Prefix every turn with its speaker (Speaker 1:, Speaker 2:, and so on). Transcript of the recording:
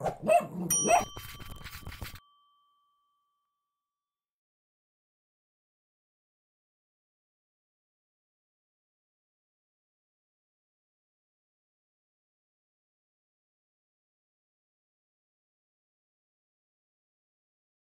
Speaker 1: Woo!